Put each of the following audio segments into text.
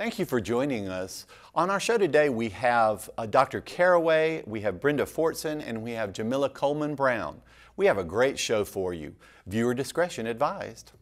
Thank you for joining us. On our show today, we have uh, Dr. Carraway, we have Brenda Fortson, and we have Jamila Coleman Brown. We have a great show for you. Viewer discretion advised.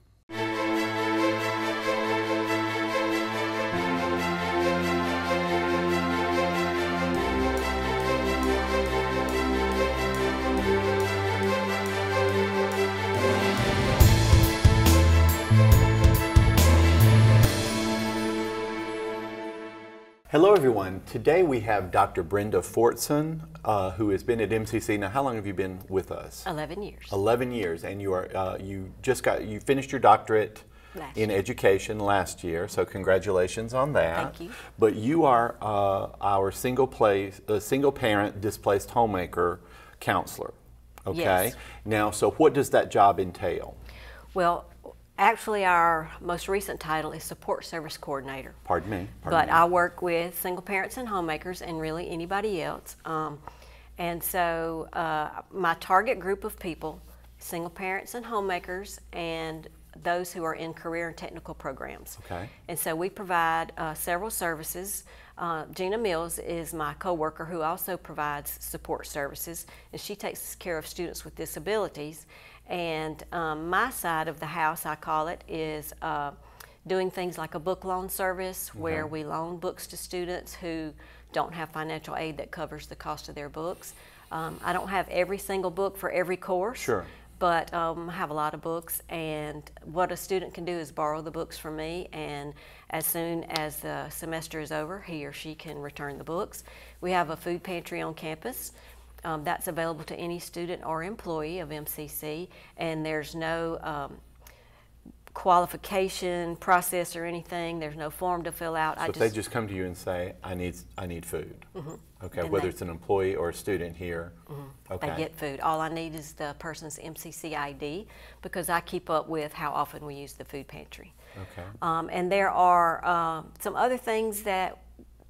Hello, everyone. Today we have Dr. Brenda Fortson, uh, who has been at MCC. Now, how long have you been with us? 11 years. 11 years, and you are uh, you just got you finished your doctorate Last in year. education last year. So congratulations on that. Thank you. But you are uh, our single place, uh, single parent displaced homemaker counselor. Okay. Yes. Now, so what does that job entail? Well, actually, our most recent title is Support Service Coordinator. Pardon me. Pardon But me. I work with single parents and homemakers and really anybody else. Um, and so uh, my target group of people, single parents and homemakers, and those who are in career and technical programs. Okay. And so we provide uh, several services. Uh, Gina Mills is my coworker who also provides support services, and she takes care of students with disabilities. And um, my side of the house, I call it, is uh, doing things like a book loan service where we loan books to students who don't have financial aid that covers the cost of their books. Um, I don't have every single book for every course Sure. but um, I have a lot of books. And what a student can do is borrow the books from me, and as soon as the semester is over, he or she can return the books. We have a food pantry on campus. Um, that's available to any student or employee of MCC, and there's no um, qualification process or anything. There's no form to fill out. So if they just come to you and say, "I need, I need food," okay, Mm-hmm. And whether they- it's an employee or a student here, okay, They get food. All I need is the person's MCC ID because I keep up with how often we use the food pantry. okay, Um, and there are um, some other things that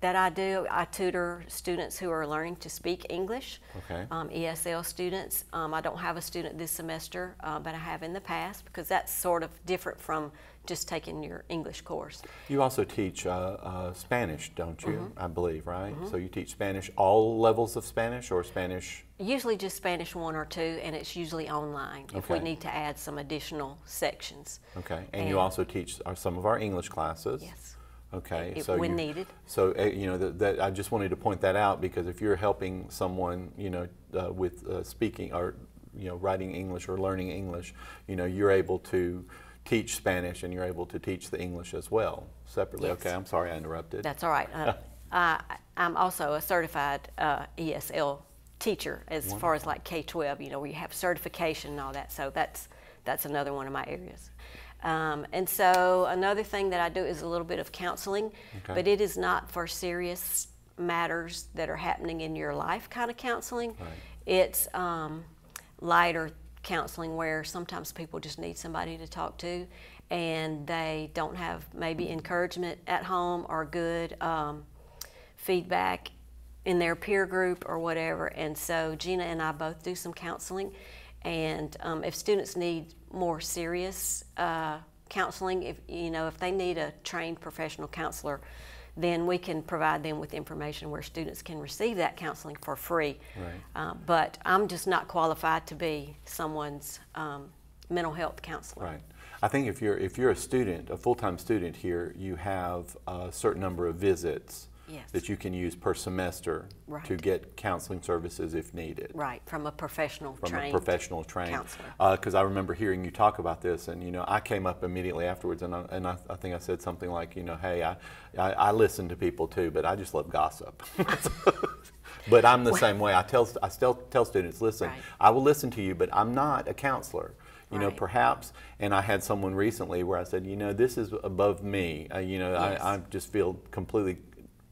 that I do. I tutor students who are learning to speak English. Okay. Um, ESL students. Um, I don't have a student this semester, uh, but I have in the past because that's sort of different from just taking your English course. You also teach uh, uh, Spanish, don't you? Mm-hmm. I believe, right? So you teach Spanish, all levels of Spanish, or Spanish? Usually just Spanish one or two, and it's usually online if we need to add some additional sections. Okay, and, you also teach uh, some of our English classes. Yes. Okay, If- so when you- needed. So uh, you know that, that I just wanted to point that out because if you're helping someone, you know, uh, with uh, speaking or you know writing English or learning English, you know, you're able to teach Spanish and you're able to teach the English as well separately. Yes. Okay, I'm sorry I interrupted. That's all right. Uh, I, I'm also a certified uh, ESL teacher as far as like K-12, you know, where you have certification and all that. So that's, that's another one of my areas. Um, and so another thing that I do is a little bit of counseling, Okay. but it is not for serious matters that are happening in your life kind of counseling. Right. It's um, lighter counseling where sometimes people just need somebody to talk to and they don't have maybe encouragement at home or good um, feedback in their peer group or whatever. And so Gina and I both do some counseling. And um, if students need more serious uh, counseling, if you know if they need a trained professional counselor, then we can provide them with information where students can receive that counseling for free. Right. Uh, but I'm just not qualified to be someone's um, mental health counselor. Right. I think if you're if you're a student, a full-time student here, you have a certain number of visits Yes. that you can use per semester to get counseling services if needed. Right, from a professional From a professional trained counselor. Because I remember hearing you talk about this, and you know, I came up immediately afterwards, and I, and I, I think I said something like, you know, hey, I, I, I listen to people too, but I just love gossip. but I'm the same way. I tell I still tell students, listen, Right. I will listen to you, but I'm not a counselor. You know, perhaps, and I had someone recently where I said, you know, this is above me. Uh, you know, Yes. I, I just feel completely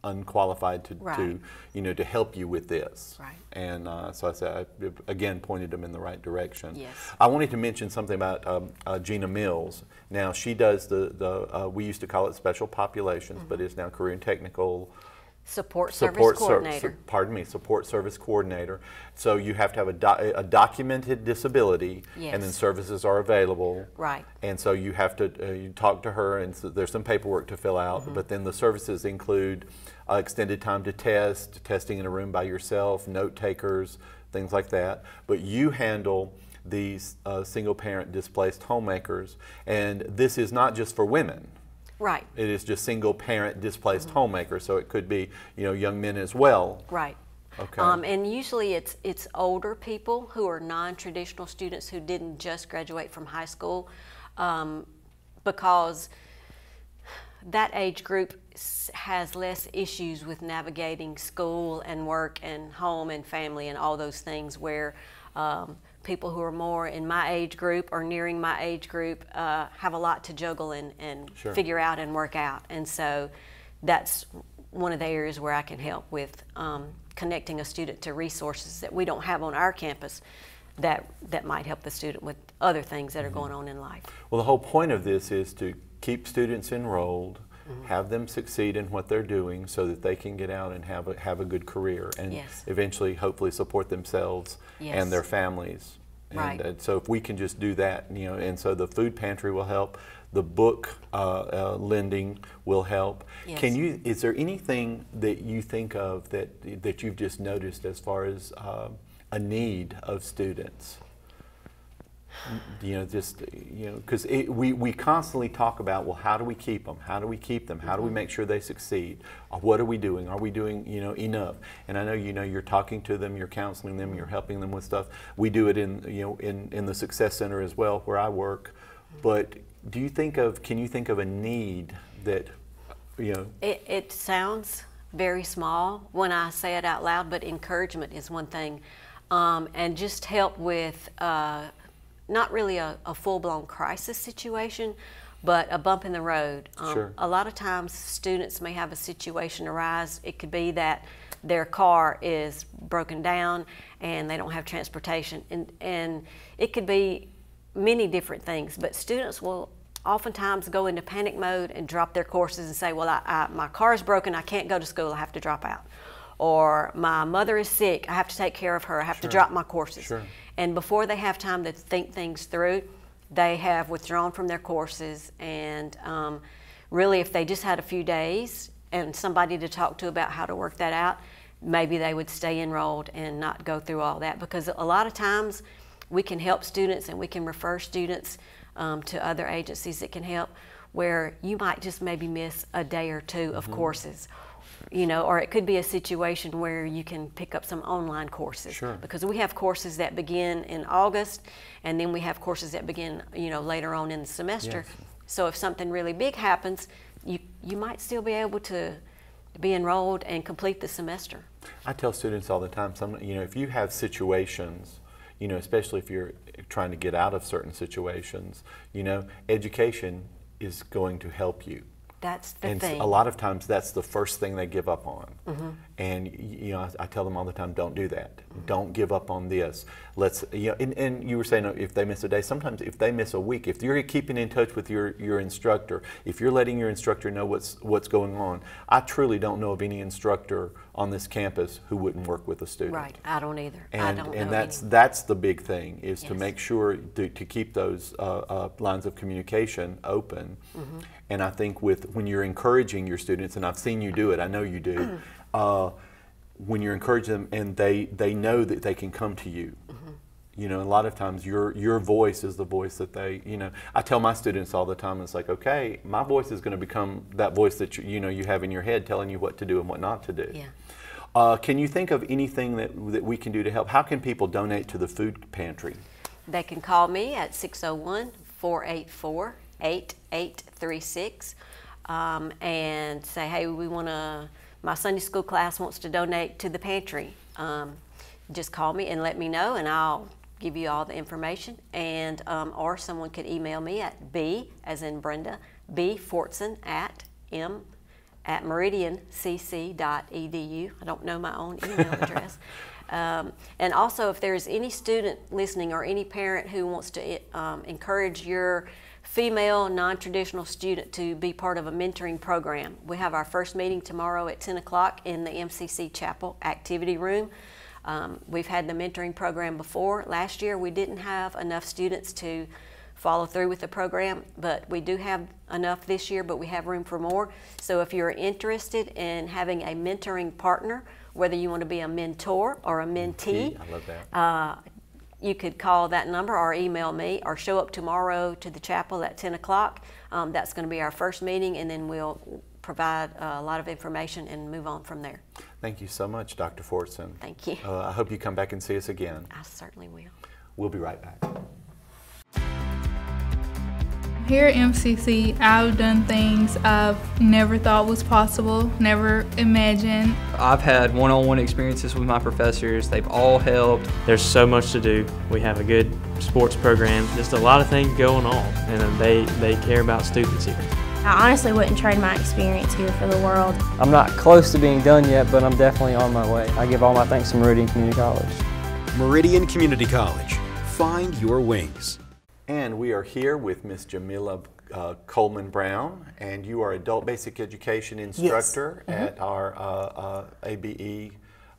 unqualified to, to, you know, to help you with this. Right. And uh, so I said, I again pointed them in the right direction. Yes. I wanted to mention something about um, uh, Gina Mills. Now she does the the uh, we used to call it special populations, but Mm-hmm. it's now career and technical Support service support ser- coordinator. su- pardon me, support service coordinator. So you have to have a, do- a documented disability, and then services are available. Right. And so you have to uh, you talk to her, and so there's some paperwork to fill out. Mm-hmm. But then the services include uh, extended time to test, testing in a room by yourself, note takers, things like that. But you handle these uh, single parent displaced homemakers, and this is not just for women. Right, It is just single parent displaced Mm-hmm. homemakers, so it could be you know young men as well. right. Okay. Um, and usually it's it's older people who are non-traditional students who didn't just graduate from high school, um, because that age group has less issues with navigating school and work and home and family and all those things where um, people who are more in my age group or nearing my age group uh, have a lot to juggle and, and Sure. figure out and work out. And so that's one of the areas where I can help with um, connecting a student to resources that we don't have on our campus that, that might help the student with other things that are going on in life. Well, the whole point of this is to keep students enrolled, Mm-hmm. have them succeed in what they're doing, so that they can get out and have a have a good career, and Yes. eventually, hopefully, support themselves Yes. and their families. And Right. uh, so, if we can just do that, you know, and so the food pantry will help. The book uh, uh, lending will help. Yes. Can you? Is there anything that you think of that that you've just noticed as far as uh, a need of students? You know, just you know, because we we constantly talk about well, how do we keep them? How do we keep them? How do we make sure they succeed? Uh, what are we doing? Are we doing you know enough? And I know you know you're talking to them, you're counseling them, you're helping them with stuff. We do it in you know in in the Success Center as well, where I work. But do you think of? Can you think of a need that you know? It, it sounds very small when I say it out loud, but encouragement is one thing. Um, and just help with uh, not really a, a full blown crisis situation, but a bump in the road. Um, Sure. A lot of times, students may have a situation arise. It could be that their car is broken down and they don't have transportation. And, and it could be many different things, but students will oftentimes go into panic mode and drop their courses and say, Well, I, I, my car is broken, I can't go to school, I have to drop out. Or my mother is sick, I have to take care of her, I have to drop my courses. Sure. And before they have time to think things through, they have withdrawn from their courses. And um, really, if they just had a few days and somebody to talk to about how to work that out, maybe they would stay enrolled and not go through all that. Because a lot of times we can help students and we can refer students um, to other agencies that can help where you might just maybe miss a day or 2 of courses you know, or it could be a situation where you can pick up some online courses. Sure. Because we have courses that begin in August, and then we have courses that begin, you know, later on in the semester. Yes. So if something really big happens, you you might still be able to be enrolled and complete the semester. I tell students all the time, some, you know, if you have situations, you know, especially if you're trying to get out of certain situations, you know, education is going to help you. That's the and thing. A lot of times that's the first thing they give up on. And you know, I, I tell them all the time, don't do that. Mm-hmm. Don't give up on this. Let's, you know, and, and you were saying uh, if they miss a day, sometimes if they miss a week, if you're keeping in touch with your, your instructor, if you're letting your instructor know what's what's going on, I truly don't know of any instructor on this campus who wouldn't work with a student. right. I don't either. I And, don't and know that's any. that's the big thing is to make sure to, to keep those uh, uh, lines of communication open. Mm-hmm. And I think with when you're encouraging your students, and I've seen you do it, I know you do. uh, when you encourage them and they they know that they can come to you. Mm-hmm. You know, a lot of times your your voice is the voice that they. You know, I tell my students all the time. It's like, okay, my voice is going to become that voice that you, you know you have in your head, telling you what to do and what not to do. Yeah. Uh, can you think of anything that, that we can do to help? How can people donate to the food pantry? They can call me at 601 484 8836 um, and say, hey, we want to, my Sunday school class wants to donate to the pantry. Um, just call me and let me know, and I'll give you all the information. And um, or someone could email me at b as in Brenda b Fortson at m at meridiancc.edu. I don't know my own email address. Um, and also, if there's any student listening or any parent who wants to um, encourage your female non-traditional student to be part of a mentoring program. We have our first meeting tomorrow at 10 o'clock in the MCC Chapel Activity Room. Um, we've had the mentoring program before. Last year we didn't have enough students to follow through with the program, but we do have enough this year, but we have room for more. So if you're interested in having a mentoring partner, whether you want to be a mentor or a mentee, I love that. uh, you could call that number or email me or show up tomorrow to the chapel at 10 o'clock. Um, that's going to be our first meeting, and then we'll provide a lot of information and move on from there. Thank you so much, Dr. Fortson. Thank you. Uh, I hope you come back and see us again. I certainly will. We'll be right back. Here at MCC, I've done things I've never thought was possible, never imagined. I've had one-on-one experiences with my professors. They've all helped. There's so much to do. We have a good sports program, just a lot of things going on, and they, they care about students here. I honestly wouldn't trade my experience here for the world. I'm not close to being done yet, but I'm definitely on my way. I give all my thanks to Meridian Community College. Meridian Community College. Find your wings. And we are here with Miss Jamila uh, Coleman Brown, and you are adult basic education instructor at our uh, uh, ABE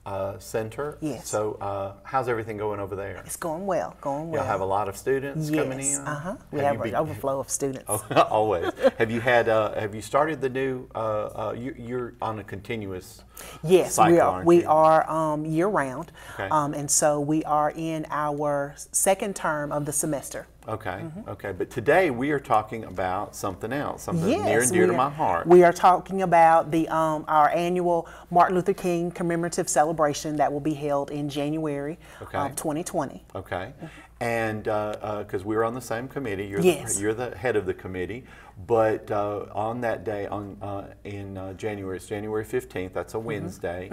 uh, center. Yes. So, uh, how's everything going over there? It's going well, going well. Y'all have a lot of students coming yes, in. uh-huh. We Have have, an overflow of students. Oh, always. have you had? Uh, have you started the new? Uh, uh, you, you're on a continuous. Yes, cycle, we are. We you? are um, year round, Okay. um, and so we are in our second term of the semester. Okay. Okay. But today we are talking about something else, something near and dear to are- my heart. We are talking about the um, our annual Martin Luther King commemorative celebration that will be held in January Okay. of 2020. Okay. And because we were on the same committee, you're, Yes. the, you're the head of the committee. But uh, on that day, on uh, in uh, January, it's January 15th, that's Mm-hmm. a Wednesday,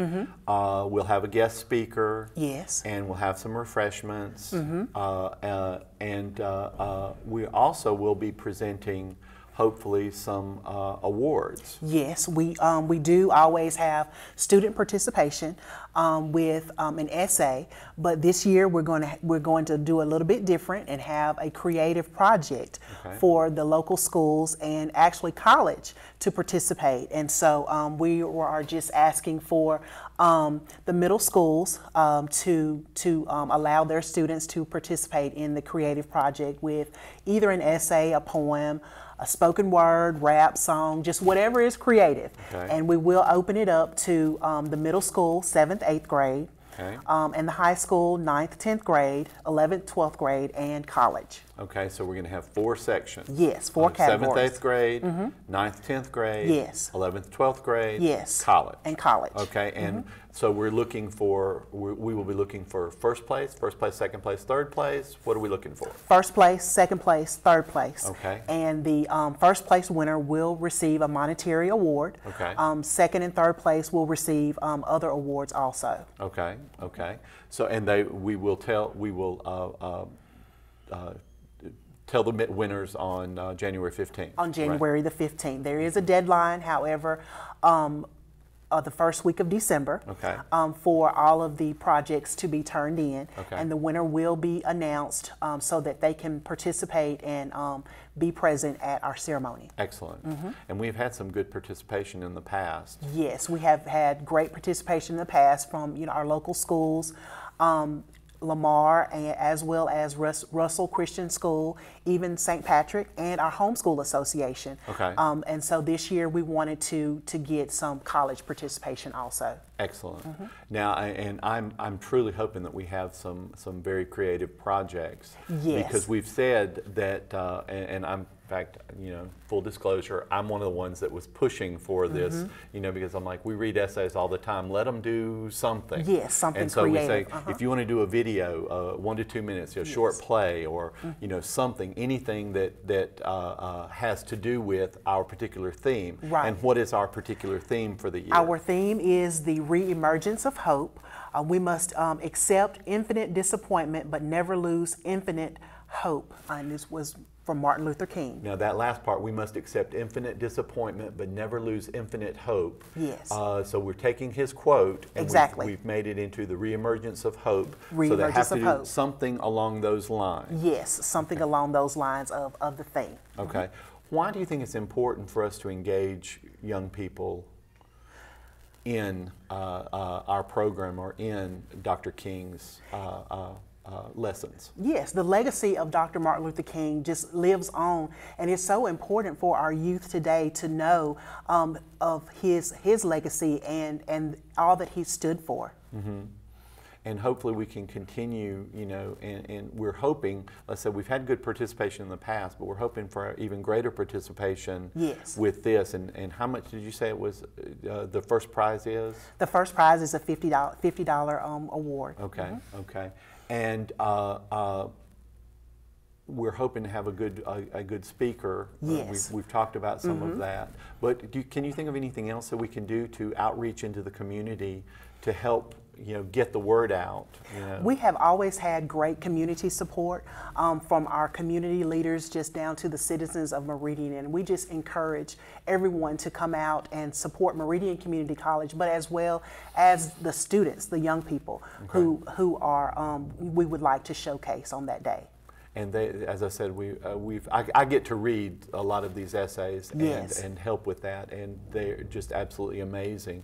uh, we'll have a guest speaker. Yes. Mm-hmm. And we'll have some refreshments. Uh, uh, and uh, uh, we also will be presenting, hopefully, some uh, awards. Yes, we um, we do always have student participation um, with um, an essay, but this year we're going to we're going to do a little bit different and have a creative project Okay. for the local schools and actually college to participate. And so um, we are just asking for um, the middle schools um, to to um, allow their students to participate in the creative project with either an essay, a poem a spoken word, rap, song, just whatever is creative. Okay. And we will open it up to um, the middle school, seventh, eighth grade, Okay. um, and the high school, ninth, tenth grade, eleventh, twelfth grade, and college. Okay, so we're going to have four sections. Yes, four Uh, Seventh, eighth grade, ninth, tenth grade. Yes. Eleventh, twelfth grade. Yes. College. And college. Okay, and so we're looking for, we we will be looking for first place, first place, second place, third place. What are we looking for? First place, second place, third place. Okay. And the um, first place winner will receive a monetary award. Okay. Um, second and third place will receive um, other awards also. Okay, okay. So, and they, we will tell, we will uh, uh, uh, tell the winners on uh, January 15th. on right? January the 15th. There is a deadline, however, um, uh, the first week of December Okay. um, for all of the projects to be turned in. Okay. And the winner will be announced um, so that they can participate and um, be present at our ceremony. Excellent. Mm-hmm. And we've had some good participation in the past. Yes, we have had great participation in the past from you know our local schools, um, Lamar, and as well as Rus- Russell Christian School, even St. Patrick, and our homeschool association. Okay. Um, and so this year we wanted to to get some college participation also. Excellent. Mm-hmm. Now, I, and I'm, I'm truly hoping that we have some, some very creative projects. Yes. Because we've said that, uh, and, and I'm, in fact, you know, full disclosure, I'm one of the ones that was pushing for this, Mm-hmm. you know, because I'm like, we read essays all the time. Let them do something. Yes, something And so we say, uh-huh. if you want to do a video, uh, one to two minutes, a short play, or Mm-hmm. you know, something, anything that that uh, uh, has to do with our particular theme. Right. And what is our particular theme for the year? Our theme is the reemergence of hope. Uh, we must um, accept infinite disappointment, but never lose infinite hope. And this was for Martin Luther King. Now, that last part, we must accept infinite disappointment but never lose infinite hope. Yes. Uh, so we're taking his quote and Exactly. we've, we've made it into the reemergence of hope. so they Reemergence have to do hope. something along those lines. Yes, something along those lines of, of the theme. Okay. Why do you think it's important for us to engage young people in uh, uh, our program or in Dr. King's uh, lessons? Yes, the legacy of Dr. Martin Luther King just lives on, and it's so important for our youth today to know um, of his his legacy and and all that he stood for. Mm-hmm. and hopefully we can continue, you know, and, and we're hoping, let's say we've had good participation in the past, but we're hoping for even greater participation Yes. with this. And, and how much did you say it was, uh, the first prize is? The first prize is a fifty dollar fifty dollar um, award. Okay, okay. And uh, uh, we're hoping to have a good, a, a good speaker. Uh, Yes. We've, we've talked about some of that. But do, can you think of anything else that we can do to outreach into the community to help, you know, get the word out? You know? We have always had great community support um, from our community leaders just down to the citizens of Meridian. And we just encourage everyone to come out and support Meridian Community College, but as well as the students, the young people who, who are, um, we would like to showcase on that day. And they, as I said, we, uh, we've, I, I get to read a lot of these essays and, Yes. and help with that, and they're just absolutely amazing.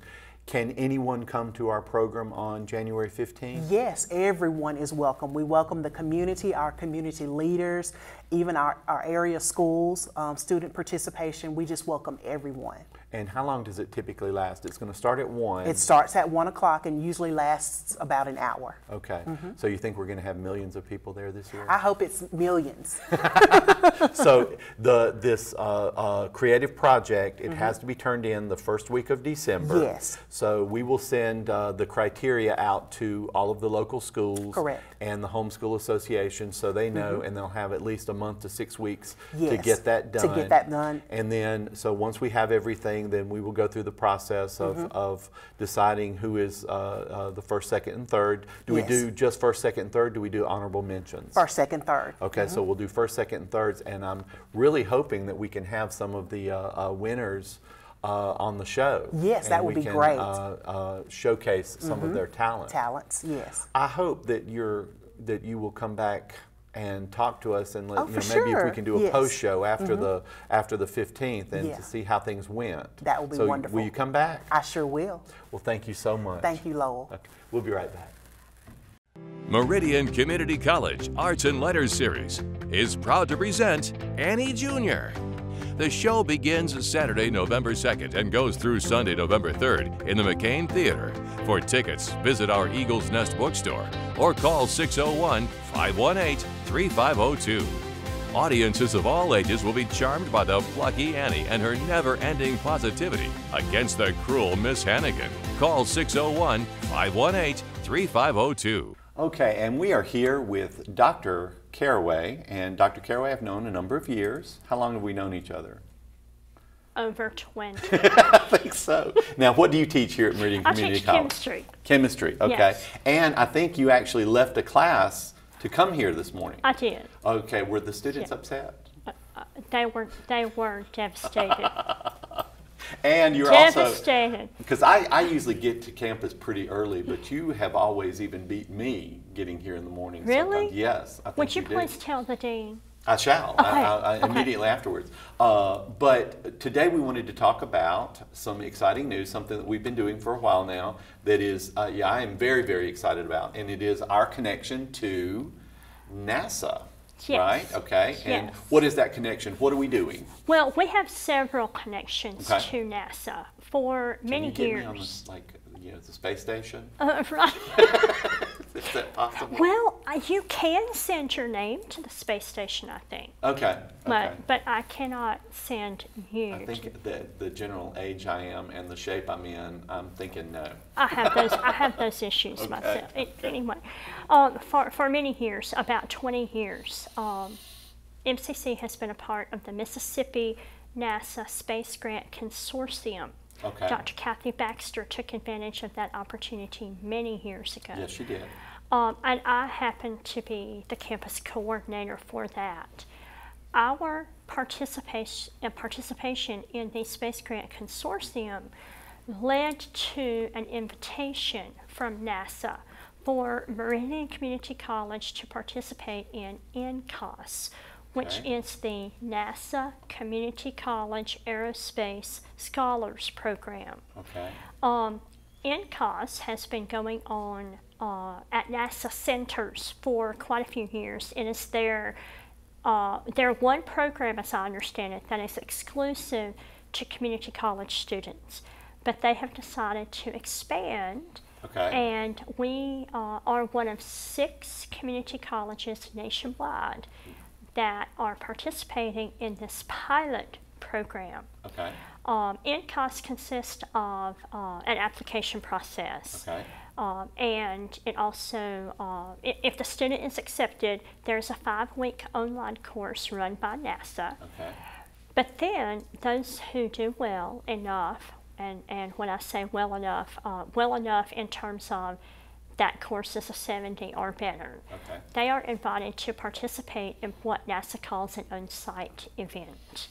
Can anyone come to our program on January 15th? Yes, everyone is welcome. We welcome the community, our community leaders, even our, our area schools, um, student participation. We just welcome everyone. And how long does it typically last? It's going to start at 1. It starts at one o'clock and usually lasts about an hour. okay. So you think we're going to have millions of people there this year? I hope it's millions. so the this uh, uh, creative project it has to be turned in the first week of December. Mm-hmm. Yes. So we will send uh, the criteria out to all of the local schools Correct. and the homeschool association, so they know, and they'll have at least a month to six weeks to Mm-hmm. Get that done. to get that done. And then, so once we have everything, then we will go through the process of, Mm-hmm. of deciding who is uh, uh, the first, second, and third. Do we do just first, second, and third? Do we do honorable mentions? First, second, third. Okay, so we'll do first, second, and thirds, and I'm really hoping that we can have some of the uh, uh, winners uh, on the show. Yes, that would we be can, great. Uh, uh, showcase some of their talent. Talents, yes. I hope that you're that you will come back and talk to us and let Oh, you know for maybe if we can do a Yes. Post show after mm-hmm. the after the 15th and Yeah. to see how things went. That would be so wonderful. Will you come back? I sure will. well, thank you so much. Thank you, Lowell. Okay, we'll be right back. Meridian Community College Arts and Letters Series is proud to present Annie Jr. The show begins Saturday, November 2nd and goes through Sunday, November 3rd in the McCain Theater. For tickets, visit our Eagles Nest bookstore or call 601 518 3502. Audiences of all ages will be charmed by the plucky Annie and her never ending positivity against the cruel Miss Hannigan. Call 601 518 3502. Okay, and we are here with Dr. Carraway, and Dr. Carraway I've known a number of years. How long have we known each other? Over 20. I think so. Now, what do you teach here at Meridian I Community teach College? chemistry. Chemistry, okay. Yes. And I think you actually left a class to come here this morning. I did. Okay, were the students Yeah. upset? Uh, they were they were devastated. And you're also devastated. because I, I usually get to campus pretty early, but you have always even beat me getting here in the morning. Really? sometimes. Yes, I think Would you do. please tell the dean? I shall. Okay, I, I, I okay. immediately afterwards. Uh, but today we wanted to talk about some exciting news, something that we've been doing for a while now. That is, uh, yeah, I am very, very excited about, and it is our connection to NASA. Yes. Right. Okay. And Yes. what is that connection? What are we doing? Well, we have several connections Okay. to NASA for Can many years. me on the, like, you know, the space station? Uh, right. Is that possible? well, uh, you can send your name to the space station, I think, okay. but okay. but I cannot send you. I think that the general age I am and the shape I'm in, I'm thinking no. I have those. I have those issues Okay. myself. It, anyway, um, for for many years, about 20 years, um, MCC has been a part of the Mississippi NASA Space Grant Consortium. Okay. Dr. Kathy Baxter took advantage of that opportunity many years ago. Yes, she did. Um, and I happen to be the campus coordinator for that. our participation, uh, participation in the Space Grant Consortium led to an invitation from NASA for Meridian Community College to participate in NCAS, which Okay. is the NASA Community College Aerospace Scholars Program. Okay. Um, NCAS has been going on uh, at NASA centers for quite a few years. and It is their uh, their one program, as I understand it, that is exclusive to community college students. But they have decided to expand, Okay. and we uh, are one of six community colleges nationwide that are participating in this pilot program. Okay. Um, NCAS consists of uh, an application process. Okay. Um, and it also, uh, if the student is accepted, there's a five week online course run by NASA. Okay. But then those who do well enough, and, and when I say well enough, uh, well enough in terms of that course is a 70 or better, Okay. they are invited to participate in what NASA calls an on site event.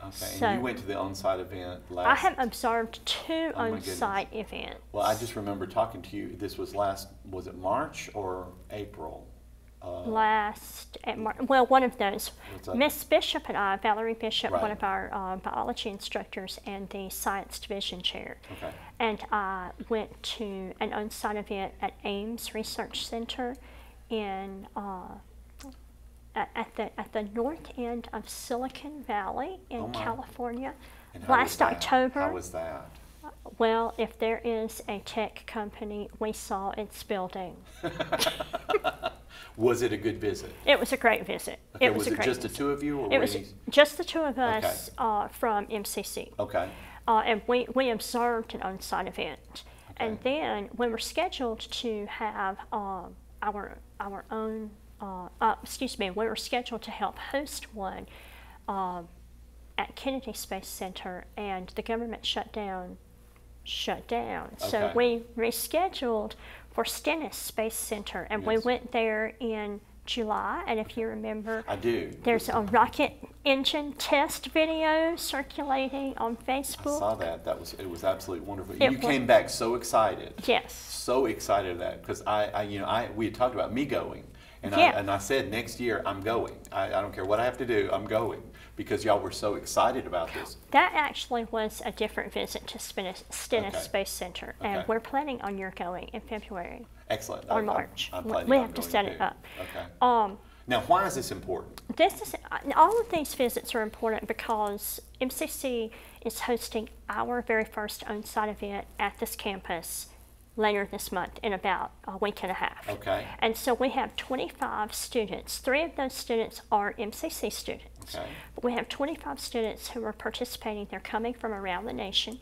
Okay. So- and you went to the on-site event last. I have observed two Oh on-site events. Well, I just remember talking to you. This was last. Was it March or April? Uh, last at Mar- well, one of those. Miss Bishop and I, Valerie Bishop, one of our uh, biology instructors and the science division chair, Okay. and I went to an on-site event at Ames Research Center in uh, at, the at the north end of Silicon Valley in Oh. California. And how was Last? October. How was that? Well, if there is a tech company, we saw its building. Was it a good visit? It was a great visit. Okay, it was, was it just visit. the two of you, or It was you? just the two of us Okay. uh, from MCC. Okay. Uh, and we, we observed an on-site event. And Okay. then we were scheduled to have um, our, our own, uh, uh, excuse me, we were scheduled to help host one um, at Kennedy Space Center, and the government shut down, shut down. So we rescheduled for Stennis Space Center, and we went there in July. And if you remember, I do. there's a rocket engine test video circulating on Facebook. I saw that. That was it. Was absolutely wonderful. It you wa- came back so excited. Yes. So excited of that because I, I, you know, I we had talked about me going, and Yeah. I and I said next year I'm going. I, I don't care what I have to do. I'm going because y'all were so excited about this. That actually was a different visit to Stennis, Stennis Okay. Space Center, and Okay. we're planning on your going in February Excellent. or I- March. I'm We- planning we have to set it up. Okay. Um, Now, why is this important? this is all of these visits are important because MCC is hosting our very first on-site event at this campus later this month in about a week and a half. Okay. And so we have 25 students. Three of those students are MCC students. Okay. But we have 25 students who are participating. They're coming from around the nation.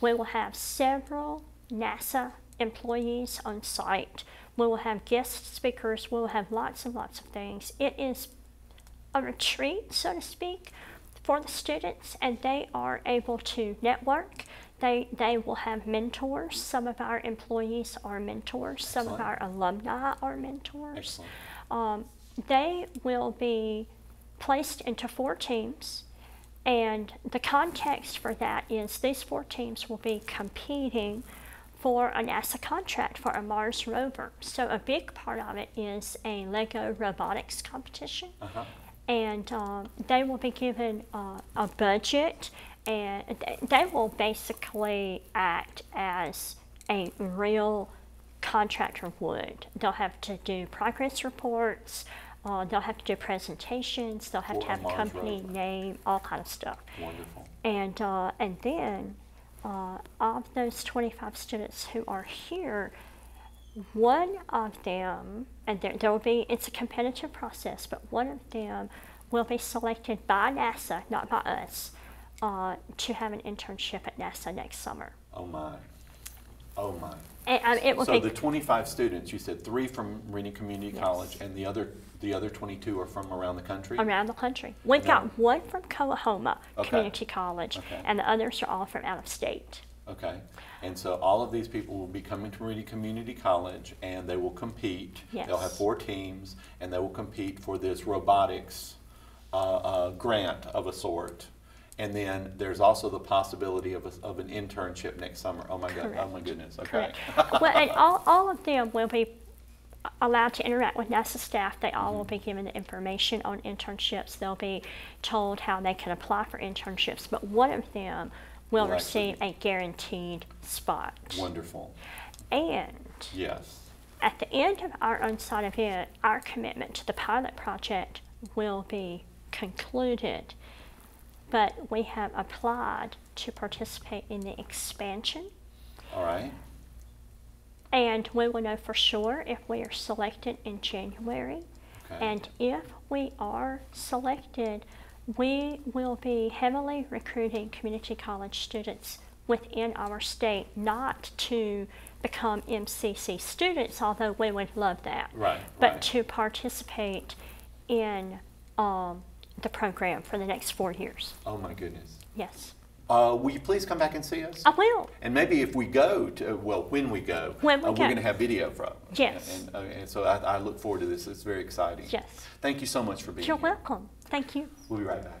We will have several NASA employees on site. We will have guest speakers. We will have lots and lots of things. It is a retreat, so to speak, for the students, and they are able to network. They, they will have mentors. Some of our employees are mentors. Some of our alumni are mentors. Excellent. Um, they will be placed into four teams, and the context for that is these four teams will be competing for a NASA contract for a Mars rover. So a big part of it is a Lego robotics competition Uh-huh. and uh, they will be given uh, a budget and they will basically act as a real contractor would. They'll have to do progress reports, uh, they'll have to do presentations, they'll have to have a company rover. name, all kind of stuff. Wonderful. And, uh, and then uh, of those 25 students who are here, one of them, and there, there will be, it's a competitive process, but one of them will be selected by NASA, not by us, uh, to have an internship at NASA next summer. Oh my. Oh my. And, um, it will So the 25 students, you said three from Meridian Community Yes. College, and the other the other 22 are from around the country. around the country. We've And got one from Coahoma Okay. Community College, Okay. and the others are all from out of state. Okay. And so all of these people will be coming to Meridian Community College, and they will compete. Yes. They'll have four teams, and they will compete for this robotics uh, a grant of a sort. And then there's also the possibility of, a, of an internship next summer. Oh my god! Oh my goodness! Okay. Correct. well, and all, all of them will be allowed to interact with NASA staff. They all will be mm-hmm. given the information on internships. They'll be told how they can apply for internships. But one of them will Will receive a guaranteed spot. Wonderful. And Yes. at the end of our on-site event, our commitment to the pilot project will be concluded. But we have applied to participate in the expansion, All right. and we will know for sure if we are selected in January. Okay. And if we are selected, we will be heavily recruiting community college students within our state, not to become MCC students, although we would love that, Right, but right. to participate in um, the program for the next four years. Oh my goodness. Yes, Uh, will you please come back and see us? I will. And maybe if we go to, well, when we go, When we uh, go. we're going to have video from. Yes. And, uh, and so I, I look forward to this. It's very exciting. Yes. Thank you so much for being You're here. welcome. Thank you. We'll be right back.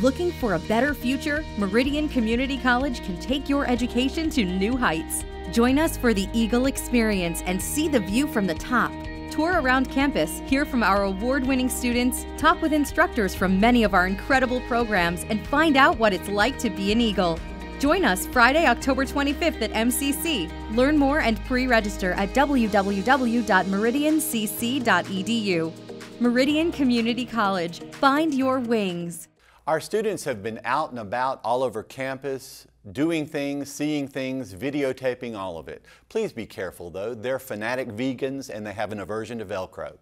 Looking for a better future? Meridian Community College can take your education to new heights. Join us for the Eagle Experience and see the view from the top. Tour around campus, hear from our award winning students, talk with instructors from many of our incredible programs, and find out what it's like to be an Eagle. Join us Friday, October 25th at MCC. Learn more and pre register at www.meridiancc.edu. Meridian Community College. Find your wings. Our students have been out and about all over campus, doing things, seeing things, videotaping all of it. Please be careful though. They're fanatic vegans and they have an aversion to Velcro.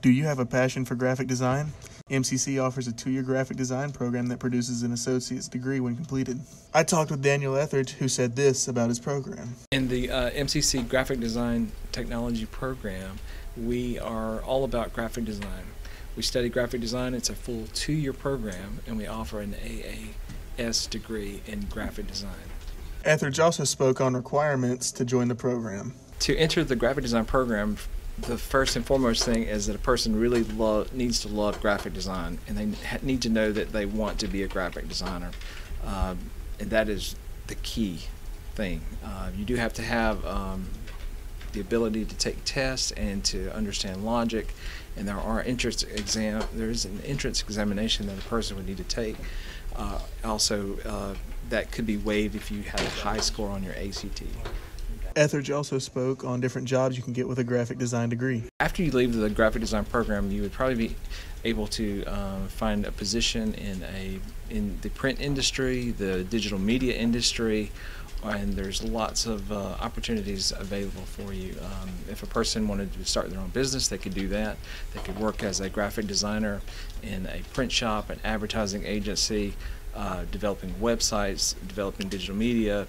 Do you have a passion for graphic design? MCC offers a two year graphic design program that produces an associate's degree when completed. I talked with Daniel Etheridge, who said this about his program. In the uh, MCC Graphic Design Technology program, we are all about graphic design. We study graphic design, it's a full two year program, and we offer an AAS degree in graphic design. Etheridge also spoke on requirements to join the program. To enter the graphic design program, the first and foremost thing is that a person really lo- needs to love graphic design, and they ha- need to know that they want to be a graphic designer, um, and that is the key thing. Uh, you do have to have um, the ability to take tests and to understand logic, and there are entrance exam. There is an entrance examination that a person would need to take. Uh, also, uh, that could be waived if you have a high score on your ACT. Etheridge also spoke on different jobs you can get with a graphic design degree. After you leave the graphic design program, you would probably be able to um, find a position in a in the print industry, the digital media industry, and there's lots of uh, opportunities available for you. Um, if a person wanted to start their own business, they could do that. They could work as a graphic designer in a print shop, an advertising agency, uh, developing websites, developing digital media.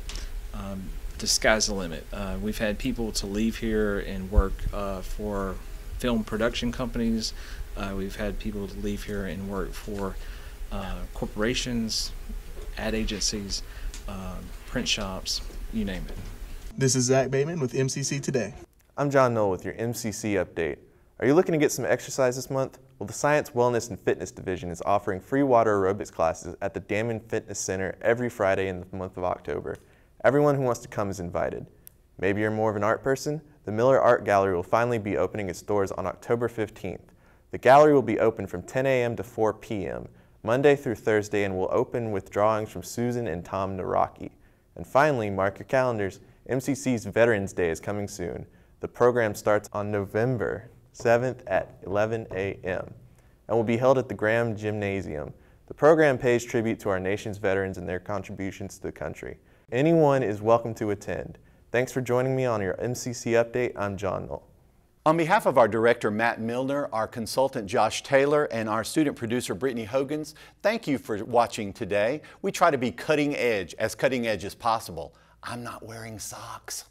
Um, the sky's the limit. Uh, we've had people to leave here and work uh, for film production companies. Uh, we've had people to leave here and work for uh, corporations, ad agencies, um, print shops, you name it. This is Zach Bateman with MCC Today. I'm John Knoll with your MCC update. Are you looking to get some exercise this month? Well, the Science, Wellness, and Fitness Division is offering free water aerobics classes at the Damon Fitness Center every Friday in the month of October. Everyone who wants to come is invited. Maybe you're more of an art person? The Miller Art Gallery will finally be opening its doors on October 15th. The gallery will be open from 10 a.m. to 4 p.m., Monday through Thursday, and will open with drawings from Susan and Tom Naraki. And finally, mark your calendars, MCC's Veterans Day is coming soon. The program starts on November 7th at 11 a.m. and will be held at the Graham Gymnasium. The program pays tribute to our nation's veterans and their contributions to the country. Anyone is welcome to attend. Thanks for joining me on your MCC update. I'm John Knoll. On behalf of our director, Matt Milner, our consultant, Josh Taylor, and our student producer, Brittany Hogans, thank you for watching today. We try to be cutting edge, as cutting edge as possible. I'm not wearing socks.